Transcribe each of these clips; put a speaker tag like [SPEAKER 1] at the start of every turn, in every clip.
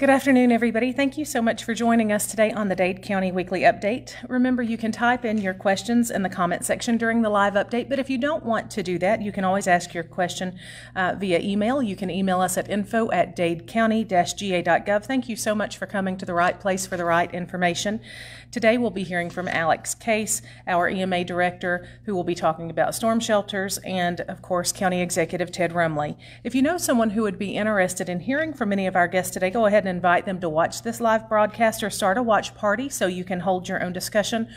[SPEAKER 1] Good afternoon, everybody. Thank you so much for joining us today on the Dade County Weekly Update. Remember, you can type in your questions in the comment section during the live update, but if you don't want to do that, you can always ask your question uh, via email. You can email us at info at dadecounty-ga.gov. Thank you so much for coming to the right place for the right information. Today, we'll be hearing from Alex Case, our EMA director, who will be talking about storm shelters, and of course, County Executive Ted Rumley. If you know someone who would be interested in hearing from any of our guests today, go ahead and invite them to watch this live broadcast or start a watch party so you can hold your own discussion.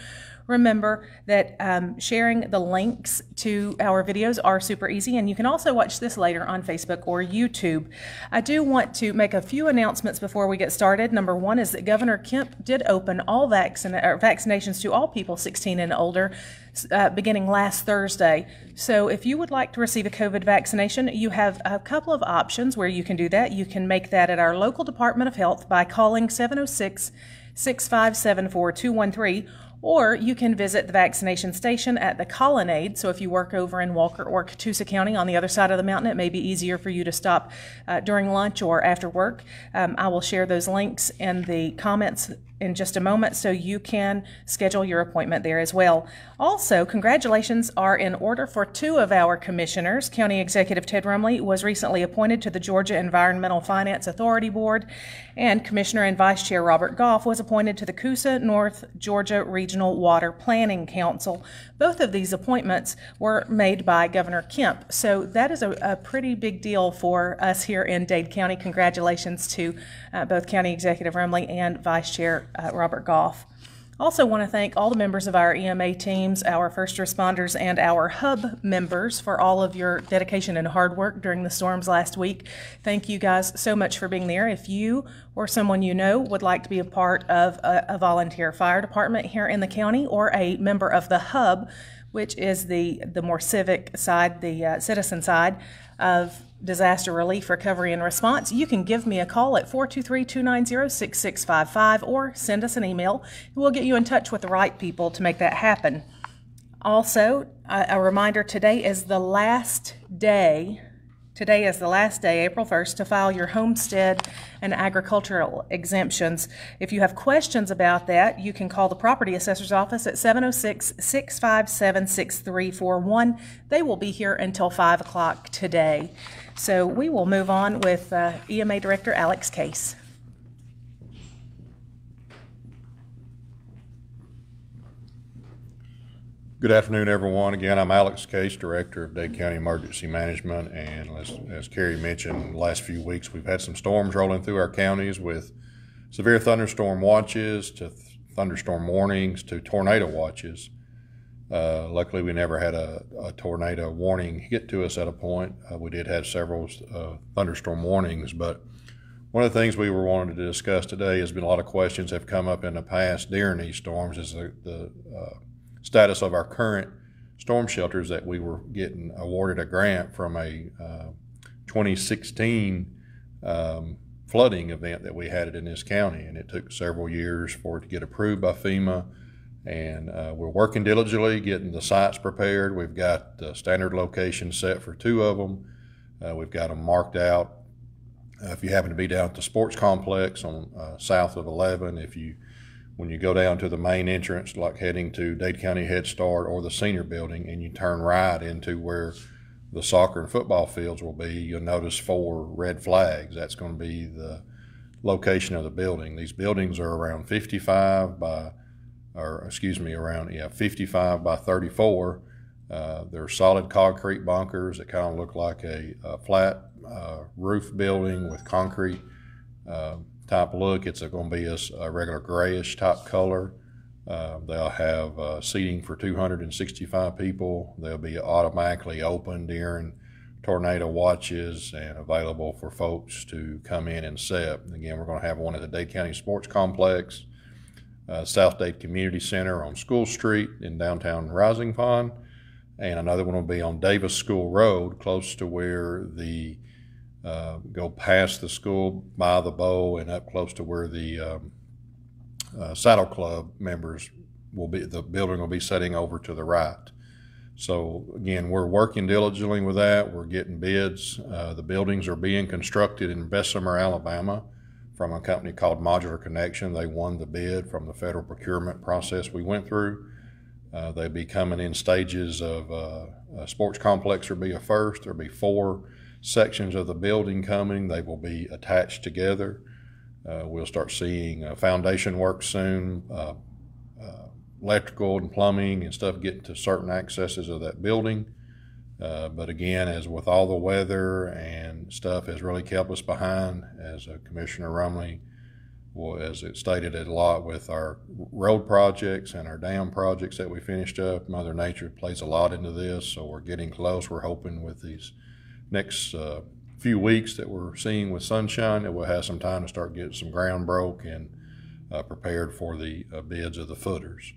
[SPEAKER 1] Remember that um, sharing the links to our videos are super easy, and you can also watch this later on Facebook or YouTube. I do want to make a few announcements before we get started. Number one is that Governor Kemp did open all vaccine, vaccinations to all people 16 and older uh, beginning last Thursday. So, if you would like to receive a COVID vaccination, you have a couple of options where you can do that. You can make that at our local Department of Health by calling 706 657 4213 or you can visit the vaccination station at the Colonnade. So if you work over in Walker or Catoosa County on the other side of the mountain, it may be easier for you to stop uh, during lunch or after work. Um, I will share those links in the comments in just a moment so you can schedule your appointment there as well. Also, congratulations are in order for two of our commissioners. County Executive Ted Rumley was recently appointed to the Georgia Environmental Finance Authority Board, and Commissioner and Vice Chair Robert Goff was appointed to the Coosa North Georgia Regional Water Planning Council. Both of these appointments were made by Governor Kemp, so that is a, a pretty big deal for us here in Dade County. Congratulations to uh, both County Executive Rumley and Vice Chair uh, Robert Goff. Also, want to thank all the members of our EMA teams, our first responders, and our hub members for all of your dedication and hard work during the storms last week. Thank you guys so much for being there. If you or someone you know would like to be a part of a, a volunteer fire department here in the county or a member of the hub, which is the, the more civic side, the uh, citizen side of disaster relief, recovery, and response, you can give me a call at 423 290 6655 or send us an email. We'll get you in touch with the right people to make that happen. Also, a, a reminder today is the last day Today is the last day, April 1st, to file your homestead and agricultural exemptions. If you have questions about that, you can call the property assessor's office at 706 657 6341. They will be here until 5 o'clock today. So we will move on with uh, EMA Director Alex Case.
[SPEAKER 2] Good afternoon, everyone. Again, I'm Alex Case, Director of Dade County Emergency Management, and as, as Carey mentioned, last few weeks we've had some storms rolling through our counties with severe thunderstorm watches to th- thunderstorm warnings to tornado watches. Uh, luckily, we never had a, a, tornado warning hit to us at a point. Uh, we did have several uh, thunderstorm warnings, but one of the things we were wanting to discuss today has been a lot of questions have come up in the past during these storms is the, the uh, status of our current storm shelters that we were getting awarded a grant from a uh, 2016 um, flooding event that we had in this county, and it took several years for it to get approved by FEMA. And uh, we're working diligently getting the sites prepared. We've got the standard locations set for two of them. Uh, we've got them marked out. Uh, if you happen to be down at the sports complex on uh, south of 11, if you when you go down to the main entrance, like heading to Dade County Head Start or the senior building, and you turn right into where the soccer and football fields will be, you'll notice four red flags. That's going to be the location of the building. These buildings are around 55 by, or excuse me, around yeah 55 by 34. Uh, they're solid concrete bunkers that kind of look like a, a flat uh, roof building with concrete. Uh, type look. It's going to be a, a, regular grayish type color. Uh, they'll have uh, seating for 265 people. They'll be automatically open during tornado watches and available for folks to come in and set. Again, we're going to have one at the Dade County Sports Complex, uh, South Dade Community Center on School Street in downtown Rising Fawn, and another one will be on Davis School Road, close to where the uh, go past the school, by the bow, and up close to where the um, uh, Saddle Club members will be. The building will be setting over to the right. So again, we're working diligently with that. We're getting bids. Uh, the buildings are being constructed in Bessemer, Alabama, from a company called Modular Connection. They won the bid from the federal procurement process we went through. Uh, they'll be coming in stages of uh, a sports complex will be a first. There'll be four sections of the building coming. They will be attached together. Uh, we'll start seeing uh, foundation work soon, uh, uh, electrical and plumbing and stuff getting to certain accesses of that building. but again, as with all the weather and stuff has really kept us behind, as Commissioner Rumley well, as it stated a lot with our road projects and our dam projects that we finished up. Mother Nature plays a lot into this, so we're getting close. We're hoping with these next uh, few weeks that we're seeing with sunshine that we'll have some time to start getting some ground broke and uh, prepared for the uh, bids of the footers.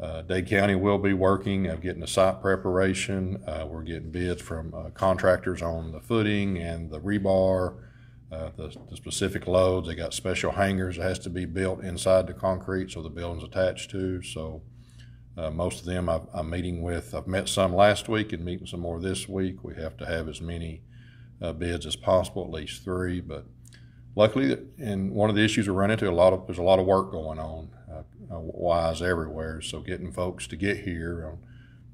[SPEAKER 2] Uh, Dade County will be working of getting the site preparation. Uh, we're getting bids from uh, contractors on the footing and the rebar uh, the, the, specific loads. They got special hangers that has to be built inside the concrete so the building's attached to. So uh, most of them i am meeting with. I've met some last week and meeting some more this week. We have to have as many uh, bids as possible, at least three. But luckily, and one of the issues we run into a lot of there's a lot of work going on, uh, uh, wise everywhere. So getting folks to get here um,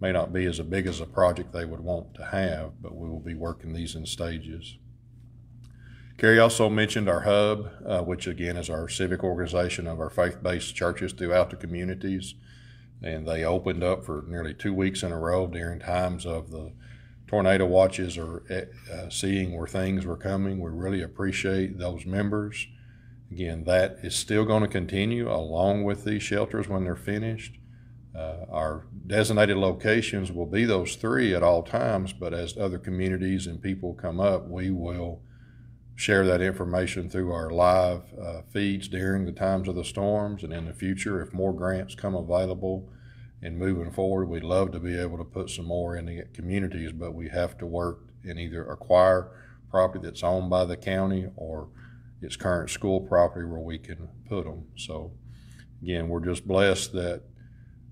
[SPEAKER 2] may not be as big as a project they would want to have, but we will be working these in stages. Carey also mentioned our hub, uh, which again is our civic organization of our faith based churches throughout the communities. And they opened up for nearly two weeks in a row during times of the tornado watches or uh, seeing where things were coming. We really appreciate those members. Again, that is still going to continue along with these shelters when they're finished. Uh, our designated locations will be those three at all times, but as other communities and people come up, we will share that information through our live uh, feeds during the times of the storms and in the future. If more grants come available and moving forward we'd love to be able to put some more in the communities but we have to work and either acquire property that's owned by the county or its current school property where we can put them so again we're just blessed that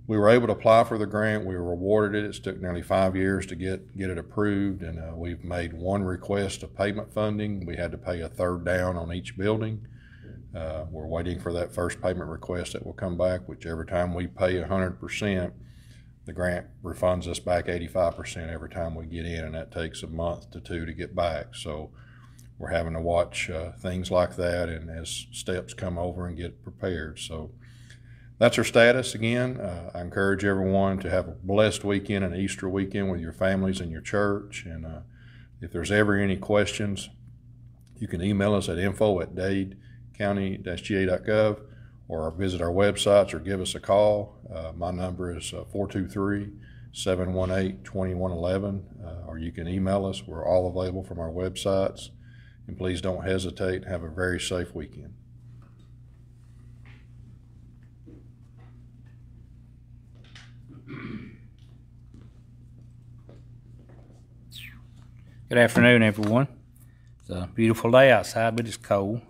[SPEAKER 2] we were able to apply for the grant. We were awarded it. It took nearly five years to get get it approved, and uh, we've made one request of payment funding. We had to pay a third down on each building. Uh, we're waiting for that first payment request that will come back. Which every time we pay 100%, the grant refunds us back 85% every time we get in, and that takes a month to two to get back. So we're having to watch uh, things like that, and as steps come over and get prepared. So that's our status again. Uh, I encourage everyone to have a blessed weekend and Easter weekend with your families and your church. And uh, if there's ever any questions, you can email us at info at dadecounty-ga.gov or visit our websites or give us a call. Uh, my number is uh, 423 718 2111, uh, or you can email us. We're all available from our websites. And please don't hesitate. Have a very safe weekend.
[SPEAKER 3] Good afternoon, everyone. It's a beautiful day outside, but it's cold.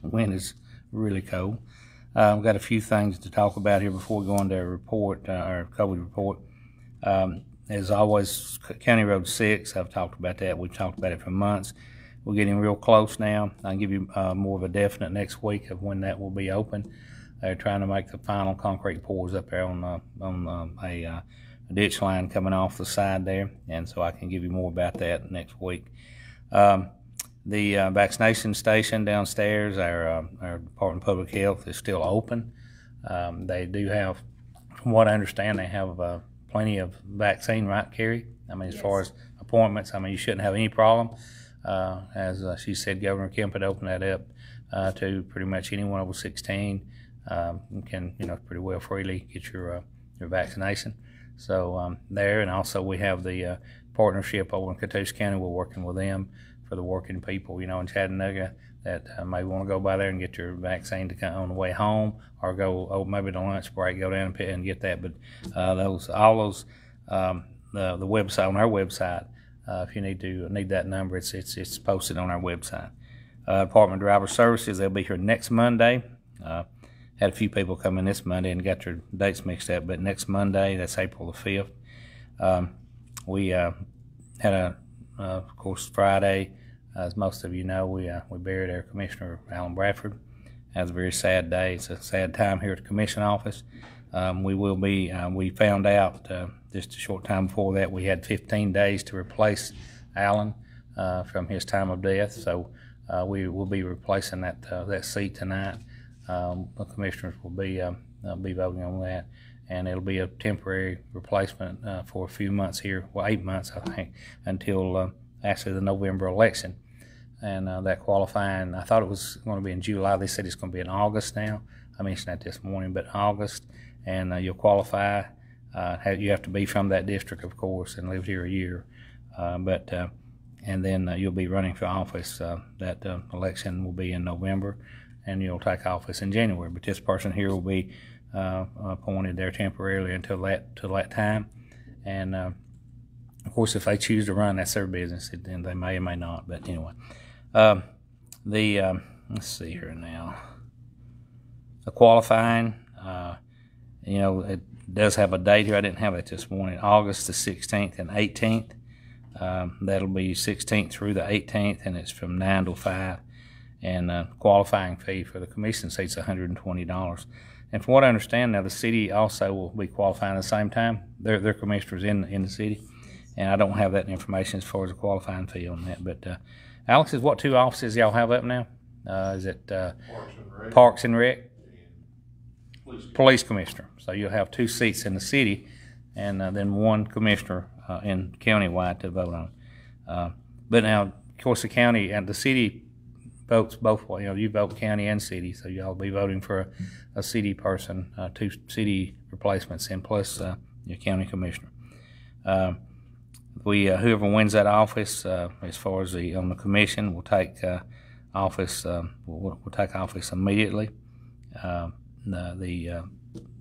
[SPEAKER 3] wind is really cold. Uh, we've got a few things to talk about here before we go into our report, uh, our COVID report. Um, as always, County Road 6, I've talked about that. We've talked about it for months. We're getting real close now. I'll give you uh, more of a definite next week of when that will be open. They're trying to make the final concrete pours up there on, uh, on uh, a uh, a ditch line coming off the side there, and so I can give you more about that next week. Um, the uh, vaccination station downstairs, our, uh, our Department of Public Health is still open. Um, they do have, from what I understand, they have uh, plenty of vaccine, right, Carey? I mean, as yes. far as appointments, I mean, you shouldn't have any problem. Uh, as uh, she said, Governor Kemp had opened that up uh, to pretty much anyone over 16 um, can, you know, pretty well freely get your your vaccination. So um, there, and also we have the uh, partnership over in Catoosa County. We're working with them for the working people, you know, in Chattanooga that uh, may want to go by there and get your vaccine to come on the way home, or go oh maybe the lunch break, go down and, get that. But uh, those all those um, the the website on our website. Uh, if you need to need that number, it's it's it's posted on our website. Uh, Department Driver Services, they'll be here next Monday. Had a few people come in this Monday and got their dates mixed up, but next Monday, that's April the 5th, um, we uh, had a, uh, of course, Friday, as most of you know, we, uh, we buried our Commissioner, Alan Bradford. That was a very sad day. It's a sad time here at the commission office. Um, we will be. Uh, we found out uh, just a short time before that we had 15 days to replace Alan from his time of death. So we will be replacing that that seat tonight. Um, the commissioners will be uh, uh, be voting on that, and it'll be a temporary replacement uh, for a few months here. Well, eight months I think until uh, actually the November election, and uh, that qualifying. I thought it was going to be in July. They said it's going to be in August now. I mentioned that this morning, but August, and you'll qualify. You have to be from that district, of course, and lived here a year. But and then uh, you'll be running for office. Uh, that uh, election will be in November, and you'll take office in January. But this person here will be uh, appointed there temporarily until that till that time. And uh, of course, if they choose to run, that's their business. Then they may or may not. But anyway, um, the um, let's see here now. The qualifying, uh, you know, it does have a date here. I didn't have it this morning. August the 16th and 18th. Um, that'll be 16th through the 18th, and it's from 9 to 5. And uh, qualifying fee for the commission seat's $120. And from what I understand now, the city also will be qualifying at the same time. They're, they're commissioners in, in the city. And I don't have that information as far as the qualifying fee on that. But uh, Alex, is what two offices y'all have up now? Uh, is it uh, Parks and Rec? Police Commissioner. So you'll have two seats in the city and uh, then one commissioner uh, in countywide to vote on. Uh, but now, of course, the county and the city votes both. You know, you vote county and city, so y'all be voting for a, a city person, uh, two city replacements, and plus uh, your county commissioner. Uh, we whoever wins that office, uh, as far as the on the commission, will take uh, office. Uh, will, will take office immediately. Uh, the, the uh,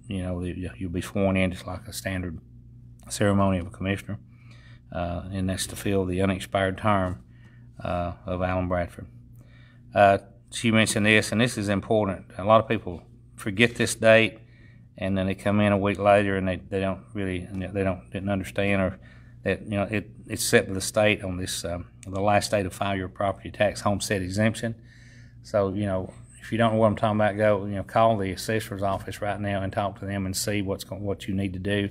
[SPEAKER 3] you know the, you'll be sworn in just like a standard ceremony of a commissioner, and that's to fill the unexpired term of Alan Bradford. Uh, she mentioned this, and this is important. A lot of people forget this date, and then they come in a week later and they, they don't really they don't didn't understand or that you know it, it's set by the state on this um, the last date of file your property tax homestead exemption. So you know if you don't know what I'm talking about, go you know call the assessor's office right now and talk to them and see what's going, what you need to do.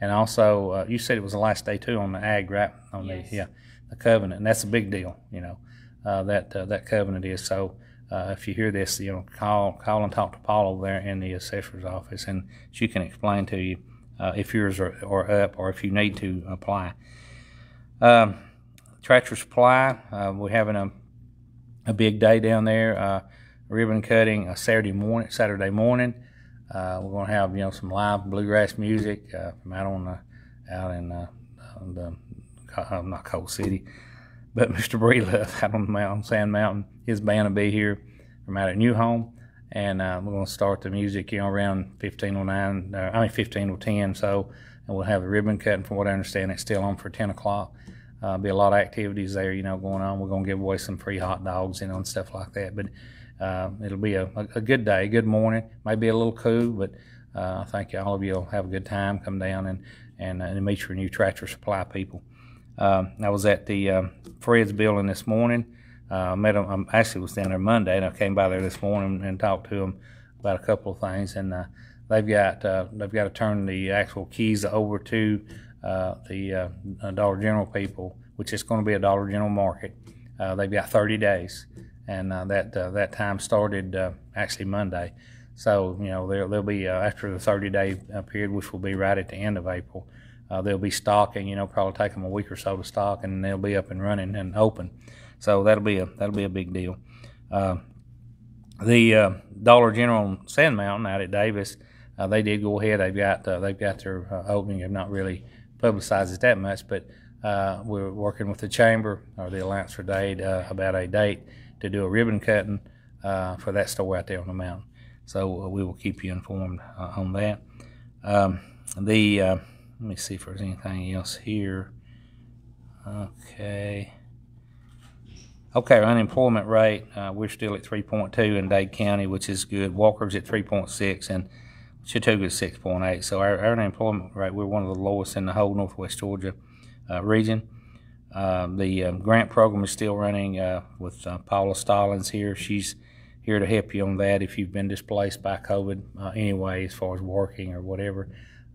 [SPEAKER 3] And also, uh, you said it was the last day too on the ag, right? On
[SPEAKER 1] Yes.
[SPEAKER 3] the yeah, the covenant, and that's a big deal. You know uh, that uh, that covenant is. So uh, if you hear this, you know call call and talk to Paul over there in the assessor's office, and she can explain to you uh, if yours are, are up or if you need to apply. Um, Tractor Supply, uh, we're having a a big day down there. Ribbon cutting Saturday morning, Saturday morning. We're going to have you know some live bluegrass music from out on the out in the uh, not City, but Mr. Breedlove out on the mountain, Sand Mountain. His band will be here from out at New Home, and uh, we're going to start the music you know around fifteen oh nine. Uh, I mean fifteen oh ten. So, and we'll have the ribbon cutting. From what I understand, it's still on for ten o'clock. Uh, be a lot of activities there, you know, going on. We're going to give away some free hot dogs, you know, and stuff like that. But uh, it'll be a, a, good day, good morning. Maybe a little cool, but uh, I think all of you will have a good time. Come down and and, uh, and meet your new tractor supply people. Um, I was at the um, Fred's building this morning. Uh, met them. I actually was down there Monday, and I came by there this morning and talked to him about a couple of things. And uh, they've got uh, they've got to turn the actual keys over to uh, the uh, Dollar General people, which is going to be a Dollar General market. Uh, they've got 30 days, and that that time started actually Monday. So you know they'll, they'll be after the 30 day period, which will be right at the end of April. Uh, they'll be stocking. You know, probably take them a week or so to stock, and they'll be up and running and open. So that'll be a that'll be a big deal. Uh, the uh, Dollar General on Sand Mountain out at Davis, uh, they did go ahead. They've got uh, they've got their opening. They've not really publicized it that much, but we're working with the chamber or the Alliance for Dade about a date to do a ribbon cutting for that store out there on the mountain. So we will keep you informed on that. Um, the let me see if there's anything else here. Okay. Okay, unemployment rate, uh, we're still at 3.2 in Dade County, which is good. Walker's at 3.6 and Chattooga is 6.8. So our, our unemployment rate, we're one of the lowest in the whole Northwest Georgia uh, region. Uh, the um, grant program is still running uh, with uh, Paula Stallings here. She's here to help you on that if you've been displaced by COVID uh, anyway, as far as working or whatever,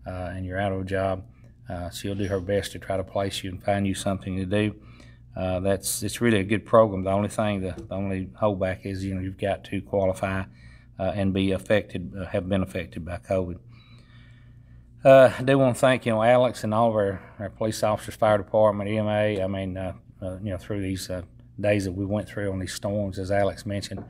[SPEAKER 3] uh, and you're out of a job. Uh, she'll do her best to try to place you and find you something to do. Uh, that's it's really a good program. The only thing, the, the only holdback is you know you've got to qualify uh, and be affected, uh, have been affected by COVID. Uh, I do want to thank you know Alex and all of our, our police officers, fire department, EMA. I mean, you know through these days that we went through on these storms, as Alex mentioned,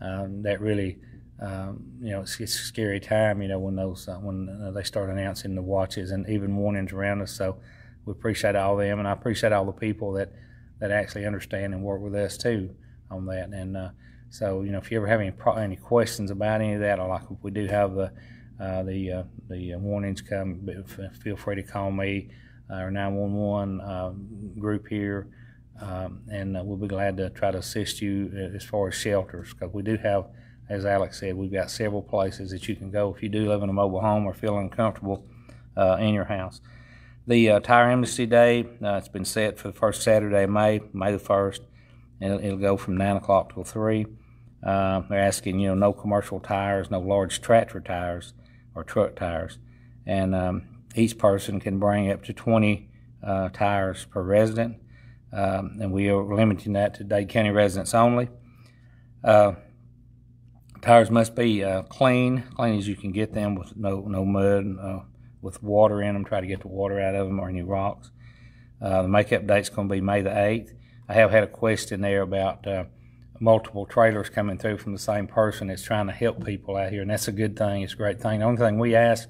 [SPEAKER 3] um, that really. Um, you know, it's, a scary time. You know, when those when they start announcing the watches and even warnings around us. So we appreciate all of them, and I appreciate all the people that that actually understand and work with us too on that. And uh, so, you know, if you ever have any any questions about any of that, or like if we do have the uh, the uh, the warnings come, feel free to call me our 911 um, group here, um, and uh, we'll be glad to try to assist you uh, as far as shelters because we do have. As Alex said, we've got several places that you can go if you do live in a mobile home or feel uncomfortable uh, in your house. The uh, Tire Amnesty Day, uh, it's been set for the first Saturday of May, May the 1st, and it'll, it'll go from 9 o'clock till 3. Uh, they're asking, you know, no commercial tires, no large tractor tires or truck tires. And um, each person can bring up to 20 uh, tires per resident, um, and we are limiting that to Dade County residents only. Uh, tires must be uh, clean, clean as you can get them with no, no mud with water in them, try to get the water out of them or any rocks. Uh, the makeup date's going to be May the 8th. I have had a question there about uh, multiple trailers coming through from the same person that's trying to help people out here, and that's a good thing. It's a great thing. The only thing we ask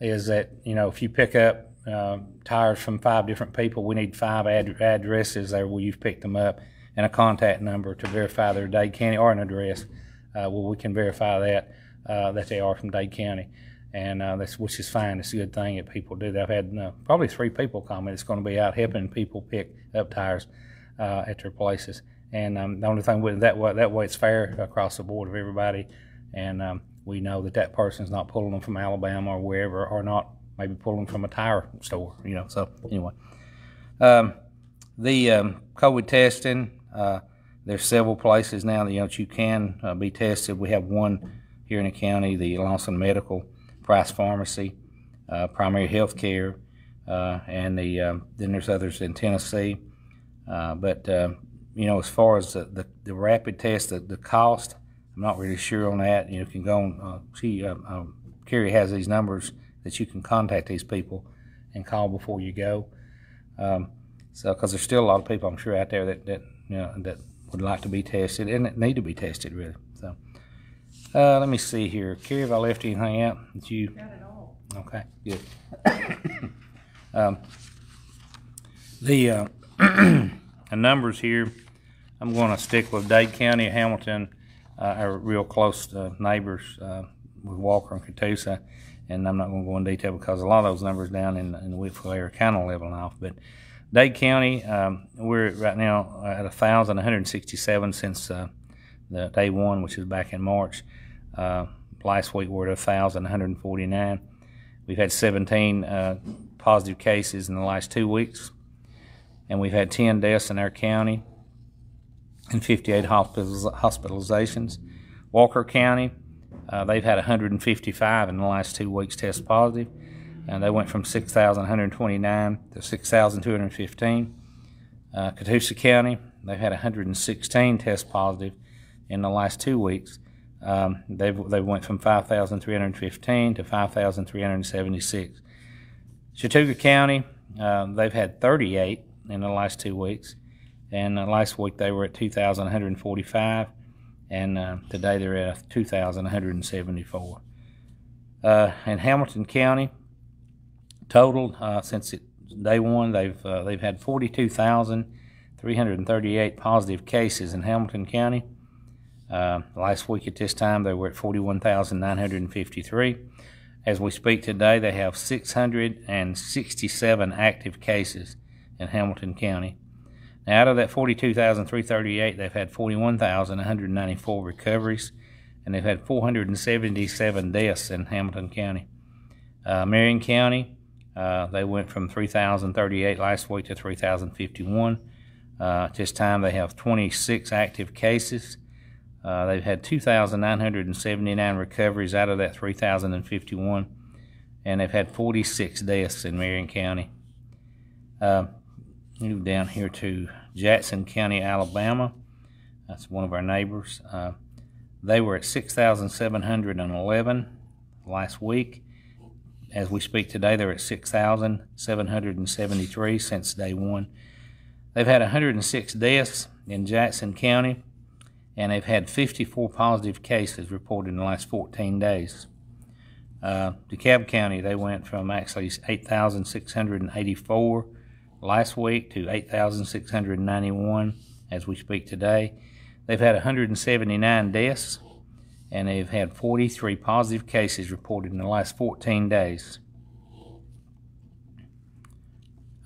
[SPEAKER 3] is that, you know, if you pick up uh, tires from five different people, we need five ad- addresses there where you've picked them up and a contact number to verify their Dade County or an address uh, where we can verify that uh, that they are from Dade County and uh, that's which is fine. It's a good thing that people do that. I've had uh, probably three people comment it's going to be out helping people pick up tires uh, at their places. And um, the only thing with that way, that way it's fair across the board of everybody, and um, we know that that person's not pulling them from Alabama or wherever, or not maybe pulling them from a tire store. You know. So anyway, um, the um, COVID testing. Uh, there's several places now that you know that you can uh, be tested. We have one here in the county, the Lawson Medical Price Pharmacy, uh, Primary Health Care, uh, and the um, then there's others in Tennessee. Uh, but um, you know, as far as the, the, the rapid test, the, the cost, I'm not really sure on that. You, can go on. Uh, see, uh, um, Carey has these numbers that you can contact these people and call before you go. Um, so, because there's still a lot of people, I'm sure, out there that, that you know that would like to be tested and need to be tested, really. So. Uh, let me see here. Carey, if I left anything out that you.
[SPEAKER 1] Not at all.
[SPEAKER 3] Okay, good. um, the uh, the numbers here, I'm going to stick with Dade County, Hamilton, uh, our real close uh, neighbors uh, with Walker and Catoosa, and I'm not going to go in detail because a lot of those numbers down in, in the Whitfield area are kind of leveling off. But Dade County, um, we're right now at 1,167 since uh, the day one, which is back in March. Uh, last week we're at 1,149. We've had 17 uh, positive cases in the last two weeks, and we've had 10 deaths in our county and 58 hospitalizations. Walker County, uh, they've had 155 in the last two weeks test positive, and they went from 6,129 to 6,215. Uh, Catoosa County, they've had 116 test positive in the last two weeks. Um, they they went from 5,315 to 5,376. Chattooga County, uh, they've had 38 in the last two weeks, and uh, last week they were at 2,145, and uh, today they're at 2,174. Uh, in Hamilton County, total uh, since it, day one, they've uh, they've had 42,338 positive cases in Hamilton County. Uh, last week at this time, they were at 41,953. As we speak today, they have 667 active cases in Hamilton County. Now, out of that 42,338, they've had 41,194 recoveries, and they've had 477 deaths in Hamilton County. Uh, Marion County, uh, they went from 3,038 last week to 3,051. Uh, at this time, they have 26 active cases Uh, they've had 2,979 recoveries out of that 3,051, and they've had 46 deaths in Marion County. Uh, move down here to Jackson County, Alabama. That's one of our neighbors. Uh, they were at 6,711 last week. As we speak today, they're at 6,773 since day one. They've had 106 deaths in Jackson County, and they've had 54 positive cases reported in the last 14 days. Uh, DeKalb County, they went from actually 8,684 last week to 8,691 as we speak today. They've had 179 deaths and they've had 43 positive cases reported in the last 14 days.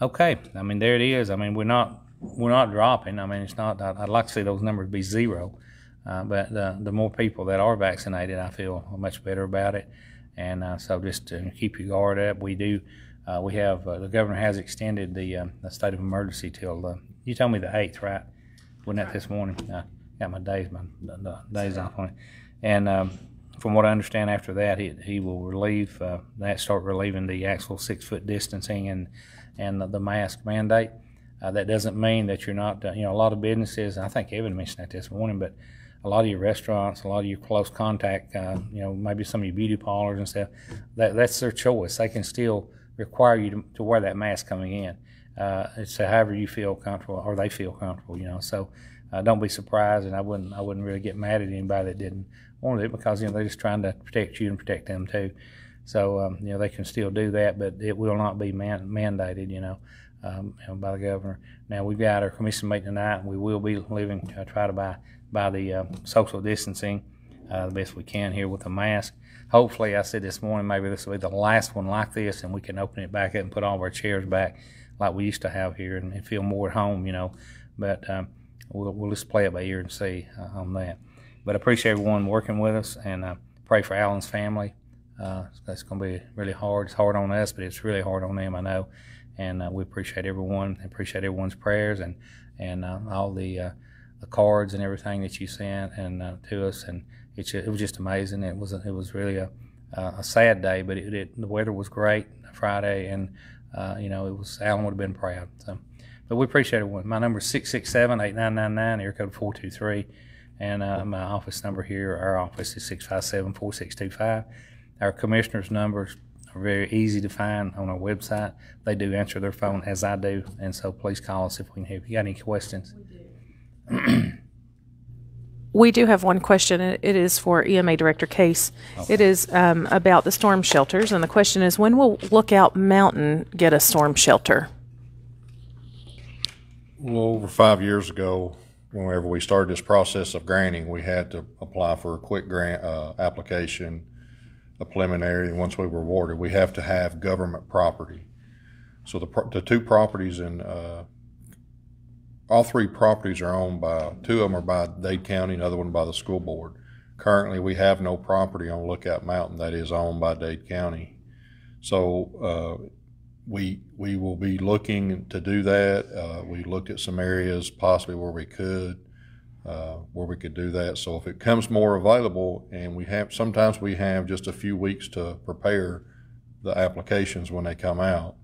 [SPEAKER 3] Okay, I mean there it is. I mean we're not we're not dropping. I mean it's not. I'd like to see those numbers be zero, uh, but the the more people that are vaccinated, I feel much better about it. And uh, so just to keep your guard up. We do. Uh, we have uh, the governor has extended the, um, the state of emergency till uh, you told me the eighth, right? Wasn't that this morning? I got my days my the days off on it. And um, from what I understand, after that, he, he will relieve uh, that, start relieving the actual six foot distancing and and the mask mandate. Uh, that doesn't mean that you're not, uh, you know, a lot of businesses. I think Evan mentioned that this morning, but a lot of your restaurants, a lot of your close contact, uh, you know, maybe some of your beauty parlors and stuff. That that's their choice. They can still require you to, to wear that mask coming in. Uh, it's however you feel comfortable or they feel comfortable, you know. So uh, don't be surprised, and I wouldn't I wouldn't really get mad at anybody that didn't want it because you know they're just trying to protect you and protect them too. So um, you know they can still do that, but it will not be man- mandated. You know, um, by the governor. Now we've got our commission meeting tonight, and we will be living uh, try to buy by the uh, social distancing uh, the best we can here with a mask. Hopefully, I said this morning maybe this will be the last one like this, and we can open it back up and put all of our chairs back like we used to have here and, and feel more at home. You know, but um, we'll, we'll just play it by ear and see uh, on that. But I appreciate everyone working with us, and uh, pray for Alan's family. Uh, that's going to be really hard. It's hard on us, but it's really hard on them, I know. And uh, we appreciate everyone. Appreciate everyone's prayers and and uh, all the uh, the cards and everything that you sent and to us. And it, it was just amazing. It was a, it was really a a sad day, but it, it, the weather was great Friday, and you know it was Alan would have been proud. So, but we appreciate everyone. My number is six six seven eight nine nine nine. air code four two three. And uh, my office number here, our office is 657 4625. Our commissioner's numbers are very easy to find on our website. They do answer their phone as I do, and so please call us if we can help. You got any questions?
[SPEAKER 1] We do have one question. It it is for EMA Director Case. It is um, about the storm shelters, and the question is, when will Lookout Mountain get a storm shelter?
[SPEAKER 2] Well, over five years ago, whenever we started this process of granting, we had to apply for a quick grant uh, application, a preliminary, and once we were awarded, we have to have government property. So the, pro- the two properties in, uh, all three properties are owned by, two of them are by Dade County, another one by the school board. Currently, we have no property on Lookout Mountain that is owned by Dade County. So uh, we we will be looking to do that. Uh, we looked at some areas possibly where we could uh, where we could do that. So if it comes more available, and we have sometimes we have just a few weeks to prepare the applications when they come out.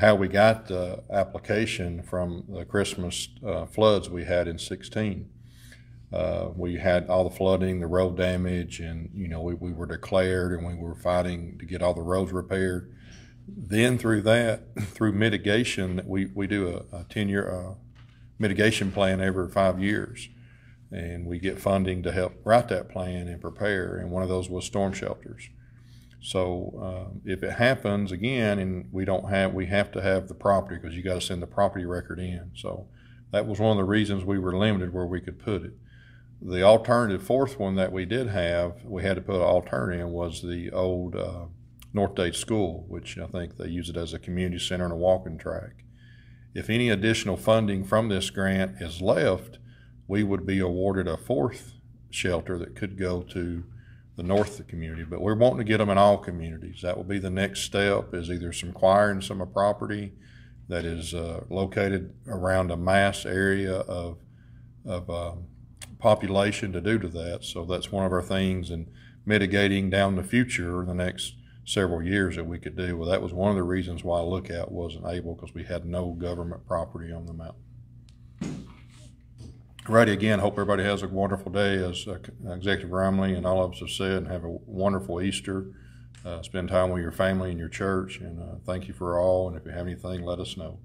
[SPEAKER 2] How we got the application from the Christmas uh, floods we had in 16. Uh, we had all the flooding, the road damage, and you know we, we were declared and we were fighting to get all the roads repaired then through that, through mitigation, we, we do a, a 10 year uh, mitigation plan every five years. And we get funding to help write that plan and prepare. And one of those was storm shelters. So uh, if it happens again and we don't have, we have to have the property because you got to send the property record in. So that was one of the reasons we were limited where we could put it. The alternative fourth one that we did have, we had to put an alternative in was the old uh, North Dade School, which I think they use it as a community center and a walking track. If any additional funding from this grant is left, we would be awarded a fourth shelter that could go to the north of the community. But we're wanting to get them in all communities. That will be the next step is either some acquiring some property that is uh, located around a mass area of, of um, population to do to that. So that's one of our things in mitigating down the future, the next several years that we could do. Well, that was one of the reasons why Lookout wasn't able because we had no government property on the mountain. Righty, again, hope everybody has a wonderful day, as uh, Executive Rumley and all of us have said, and have a wonderful Easter. Uh, spend time with your family and your church, and uh, thank you for all. And if you have anything, let us know.